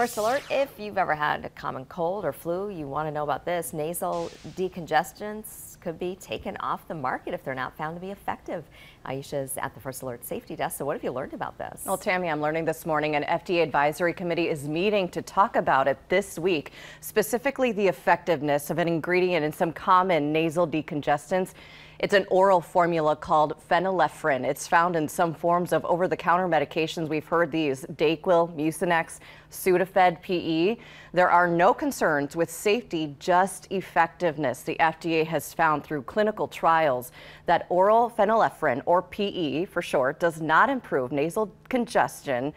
First alert, if you've ever had a common cold or flu, you want to know about this. Nasal decongestants could be taken off the market if they're not found to be effective. Aisha's at the First Alert Safety Desk. So what have you learned about this? Well, Tammy, I'm learning this morning an FDA advisory committee is meeting to talk about it this week, specifically the effectiveness of an ingredient in some common nasal decongestants. It's an oral formula called phenylephrine. It's found in some forms of over-the-counter medications. We've heard these Dayquil, Mucinex, Sudafed PE. There are no concerns with safety, just effectiveness. The FDA has found through clinical trials that oral phenylephrine, or PE for short, does not improve nasal congestion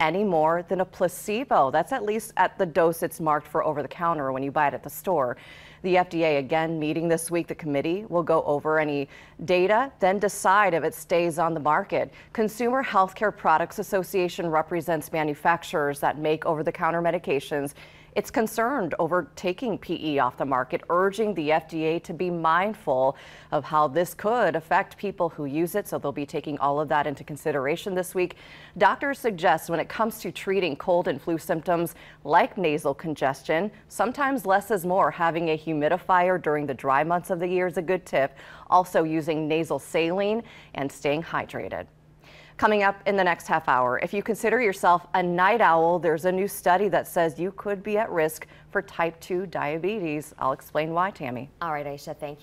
any more than a placebo. That's at least at the dose it's marked for over the counter when you buy it at the store. The FDA again meeting this week. The committee will go over any data, then decide if it stays on the market. Consumer Healthcare Products Association represents manufacturers that make over the counter medications it's concerned over taking PE off the market, urging the FDA to be mindful of how this could affect people who use it. So they'll be taking all of that into consideration this week. Doctors suggest when it comes to treating cold and flu symptoms like nasal congestion, sometimes less is more. Having a humidifier during the dry months of the year is a good tip. Also using nasal saline and staying hydrated. Coming up in the next half hour, if you consider yourself a night owl, there's a new study that says you could be at risk for type 2 diabetes. I'll explain why, Tammy. All right, Aisha, thank you.